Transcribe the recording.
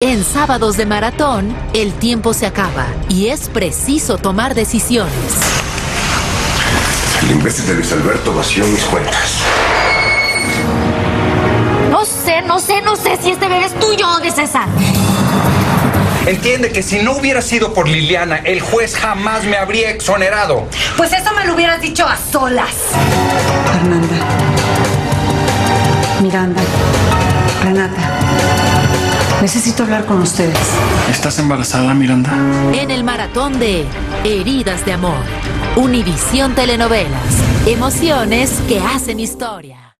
En sábados de maratón, el tiempo se acaba y es preciso tomar decisiones. El imbécil de Luis Alberto vació mis cuentas. No sé, no sé, no sé si este bebé es tuyo o de César. Entiende que si no hubiera sido por Liliana, el juez jamás me habría exonerado. Pues eso me lo hubieras dicho a solas. Fernanda. Miranda. Renata. Necesito hablar con ustedes. ¿Estás embarazada, Miranda? En el maratón de Heridas de Amor. Univisión Telenovelas. Emociones que hacen historia.